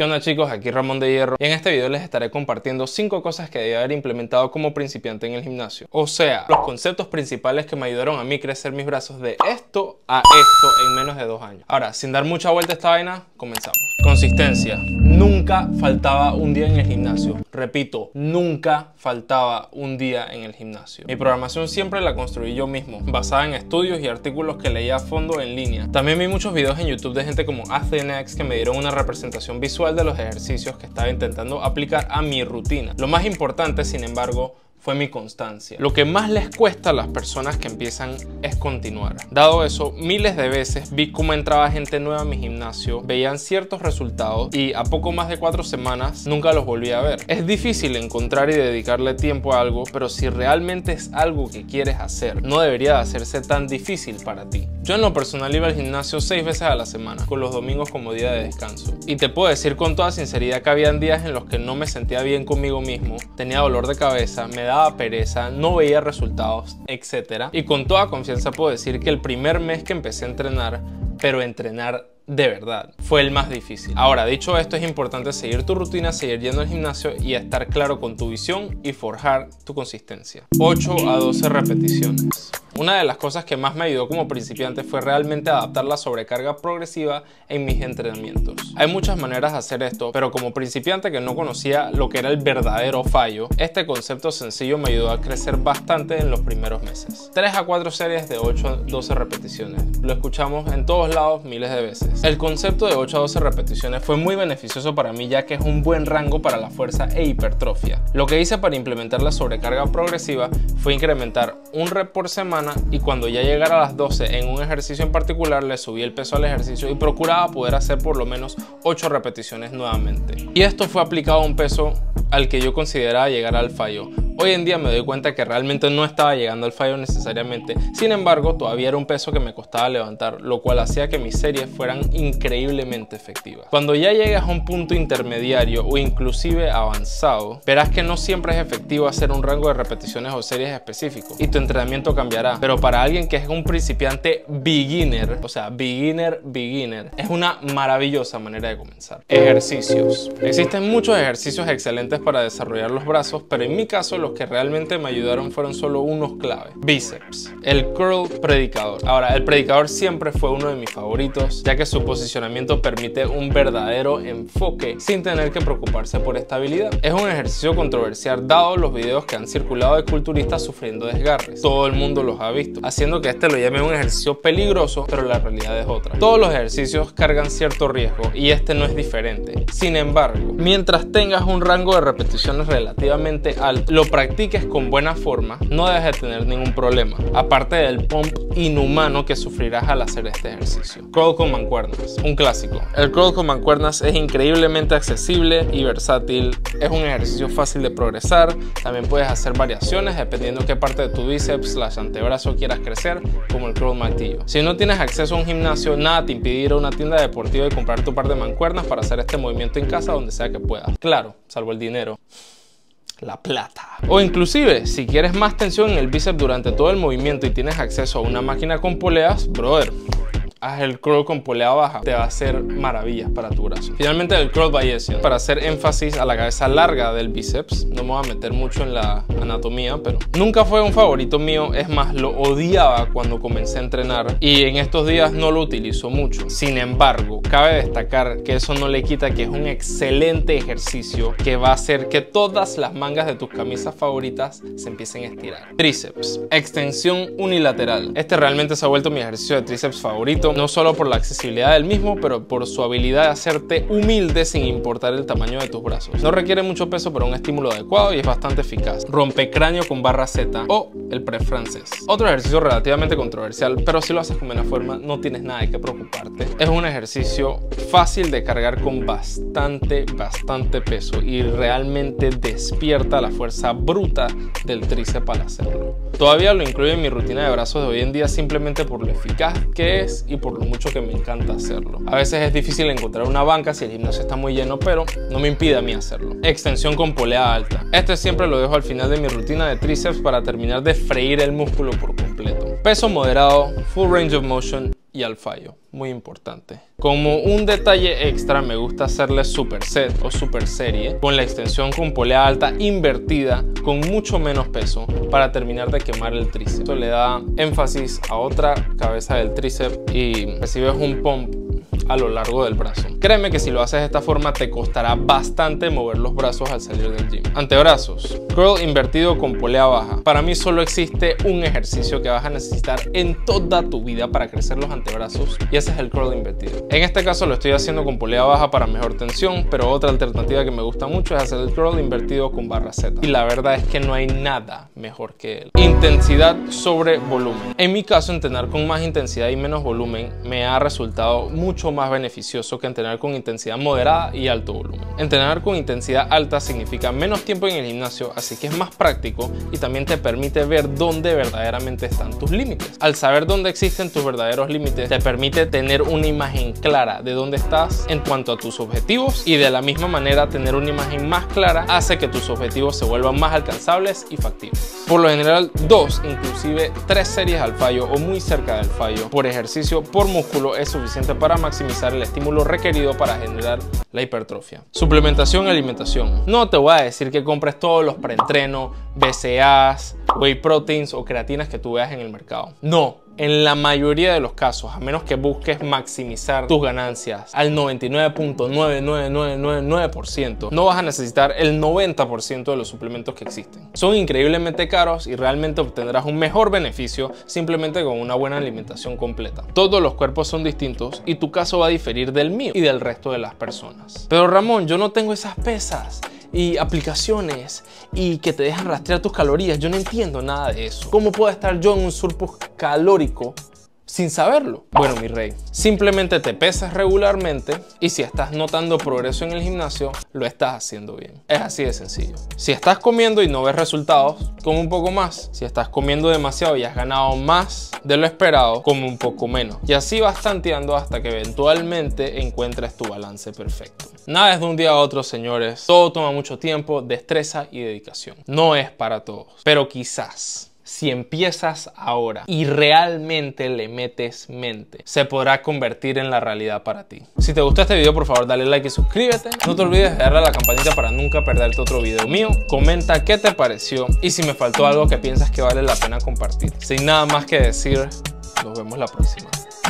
¿Qué onda chicos? Aquí Ramón de Hierro y en este video les estaré compartiendo 5 cosas que debí haber implementado como principiante en el gimnasio. O sea, los conceptos principales que me ayudaron a mí crecer mis brazos de esto a esto en menos de 2 años. Ahora, sin dar mucha vuelta a esta vaina, comenzamos. Consistencia. Nunca faltaba un día en el gimnasio. Repito, nunca faltaba un día en el gimnasio. Mi programación siempre la construí yo mismo, basada en estudios y artículos que leía a fondo en línea. También vi muchos videos en YouTube de gente como Athenex que me dieron una representación visual de los ejercicios que estaba intentando aplicar a mi rutina. Lo más importante, sin embargo, fue mi constancia. Lo que más les cuesta a las personas que empiezan es continuar. Dado eso, miles de veces vi cómo entraba gente nueva a mi gimnasio, veían ciertos resultados y a poco más de cuatro semanas nunca los volví a ver. Es difícil encontrar y dedicarle tiempo a algo, pero si realmente es algo que quieres hacer, no debería de hacerse tan difícil para ti. Yo en lo personal iba al gimnasio seis veces a la semana, con los domingos como día de descanso. Y te puedo decir con toda sinceridad que habían días en los que no me sentía bien conmigo mismo, tenía dolor de cabeza, me daba pereza, no veía resultados, etc. Y con toda confianza puedo decir que el primer mes que empecé a entrenar, pero entrenar de verdad. Fue el más difícil. Ahora, dicho esto, es importante seguir tu rutina, seguir yendo al gimnasio y estar claro con tu visión y forjar tu consistencia. 8 a 12 repeticiones. Una de las cosas que más me ayudó como principiante fue realmente adaptar la sobrecarga progresiva en mis entrenamientos. Hay muchas maneras de hacer esto, pero como principiante que no conocía lo que era el verdadero fallo, este concepto sencillo me ayudó a crecer bastante en los primeros meses. 3 a 4 series de 8 a 12 repeticiones. Lo escuchamos en todos lados miles de veces. El concepto de 8 a 12 repeticiones fue muy beneficioso para mí ya que es un buen rango para la fuerza e hipertrofia. Lo que hice para implementar la sobrecarga progresiva fue incrementar un rep por semana y cuando ya llegara a las 12 en un ejercicio en particular le subí el peso al ejercicio y procuraba poder hacer por lo menos 8 repeticiones nuevamente. Y esto fue aplicado a un peso al que yo consideraba llegar al fallo. Hoy en día me doy cuenta que realmente no estaba llegando al fallo necesariamente, sin embargo todavía era un peso que me costaba levantar, lo cual hacía que mis series fueran increíblemente efectivas. Cuando ya llegas a un punto intermediario o inclusive avanzado, verás que no siempre es efectivo hacer un rango de repeticiones o series específicos y tu entrenamiento cambiará, pero para alguien que es un principiante beginner, o sea, beginner, beginner, es una maravillosa manera de comenzar. Ejercicios. Existen muchos ejercicios excelentes para desarrollar los brazos, pero en mi caso los que realmente me ayudaron fueron solo unos clave. Bíceps. El curl predicador. Ahora, el predicador siempre fue uno de mis favoritos, ya que su posicionamiento permite un verdadero enfoque sin tener que preocuparse por estabilidad. Es un ejercicio controversial dado los videos que han circulado de culturistas sufriendo desgarres. Todo el mundo los ha visto, haciendo que este lo llame un ejercicio peligroso, pero la realidad es otra. Todos los ejercicios cargan cierto riesgo y este no es diferente. Sin embargo, mientras tengas un rango de repeticiones relativamente alto, lo practiques con buena forma, no debes de tener ningún problema, aparte del pump inhumano que sufrirás al hacer este ejercicio. Crawl con mancuernas, un clásico. El crawl con mancuernas es increíblemente accesible y versátil, es un ejercicio fácil de progresar, también puedes hacer variaciones dependiendo qué parte de tu bíceps, las antebrazo quieras crecer, como el crawl martillo. Si no tienes acceso a un gimnasio, nada te impedirá ir a una tienda deportiva y comprar tu par de mancuernas para hacer este movimiento en casa donde sea que puedas. Claro, salvo el dinero la plata. O inclusive, si quieres más tensión en el bíceps durante todo el movimiento y tienes acceso a una máquina con poleas, brother, haz el crawl con polea baja, te va a hacer maravillas para tu brazo. Finalmente el crawl bayesian, para hacer énfasis a la cabeza larga del bíceps, no me voy a meter mucho en la anatomía, pero nunca fue un favorito mío, es más, lo odiaba cuando comencé a entrenar y en estos días no lo utilizo mucho. Sin embargo, cabe destacar que eso no le quita que es un excelente ejercicio que va a hacer que todas las mangas de tus camisas favoritas se empiecen a estirar. Tríceps, extensión unilateral. Este realmente se ha vuelto mi ejercicio de tríceps favorito no solo por la accesibilidad del mismo, pero por su habilidad de hacerte humilde sin importar el tamaño de tus brazos. No requiere mucho peso, pero un estímulo adecuado y es bastante eficaz. Rompecráneo con barra Z o el pre-francés. Otro ejercicio relativamente controversial, pero si lo haces con buena forma, no tienes nada de qué preocuparte. Es un ejercicio fácil de cargar con bastante, bastante peso y realmente despierta la fuerza bruta del tríceps al hacerlo. Todavía lo incluyo en mi rutina de brazos de hoy en día simplemente por lo eficaz que es y por lo mucho que me encanta hacerlo. A veces es difícil encontrar una banca si el gimnasio está muy lleno, pero no me impide a mí hacerlo. Extensión con polea alta. Este siempre lo dejo al final de mi rutina de tríceps para terminar de freír el músculo por completo. Peso moderado, full range of motion y al fallo, muy importante. Como un detalle extra me gusta hacerle super set o super serie con la extensión con polea alta invertida con mucho menos peso para terminar de quemar el tríceps. Esto le da énfasis a otra cabeza del tríceps y recibes un pump a lo largo del brazo. Créeme que si lo haces de esta forma te costará bastante mover los brazos al salir del gym. Antebrazos. Curl invertido con polea baja. Para mí solo existe un ejercicio que vas a necesitar en toda tu vida para crecer los antebrazos y ese es el curl invertido. En este caso lo estoy haciendo con polea baja para mejor tensión, pero otra alternativa que me gusta mucho es hacer el curl invertido con barra Z. Y la verdad es que no hay nada mejor que él. Intensidad sobre volumen. En mi caso, entrenar con más intensidad y menos volumen me ha resultado mucho más más beneficioso que entrenar con intensidad moderada y alto volumen. Entrenar con intensidad alta significa menos tiempo en el gimnasio, así que es más práctico y también te permite ver dónde verdaderamente están tus límites. Al saber dónde existen tus verdaderos límites, te permite tener una imagen clara de dónde estás en cuanto a tus objetivos y de la misma manera tener una imagen más clara hace que tus objetivos se vuelvan más alcanzables y factibles. Por lo general, dos, inclusive tres series al fallo o muy cerca del fallo por ejercicio por músculo es suficiente para el estímulo requerido para generar la hipertrofia. Suplementación y alimentación. No te voy a decir que compres todos los preentrenos, BCAAs, whey proteins o creatinas que tú veas en el mercado. No, en la mayoría de los casos, a menos que busques maximizar tus ganancias al 99.99999%, no vas a necesitar el 90% de los suplementos que existen. Son increíblemente caros y realmente obtendrás un mejor beneficio simplemente con una buena alimentación completa. Todos los cuerpos son distintos y tu caso va a diferir del mío y del resto de las personas. Pero Ramón, yo no tengo esas pesas y aplicaciones y que te dejan rastrear tus calorías. Yo no entiendo nada de eso. ¿Cómo puedo estar yo en un surplus calórico sin saberlo? Bueno, mi rey, simplemente te pesas regularmente y si estás notando progreso en el gimnasio, lo estás haciendo bien. Es así de sencillo. Si estás comiendo y no ves resultados, come un poco más. Si estás comiendo demasiado y has ganado más de lo esperado, come un poco menos. Y así vas tanteando hasta que eventualmente encuentres tu balance perfecto. Nada es de un día a otro, señores. Todo toma mucho tiempo, destreza y dedicación. No es para todos, pero quizás si empiezas ahora y realmente le metes mente, se podrá convertir en la realidad para ti. Si te gustó este video, por favor dale like y suscríbete. No te olvides de darle a la campanita para nunca perderte otro video mío. Comenta qué te pareció y si me faltó algo que piensas que vale la pena compartir. Sin nada más que decir, nos vemos la próxima.